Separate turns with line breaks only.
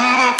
Para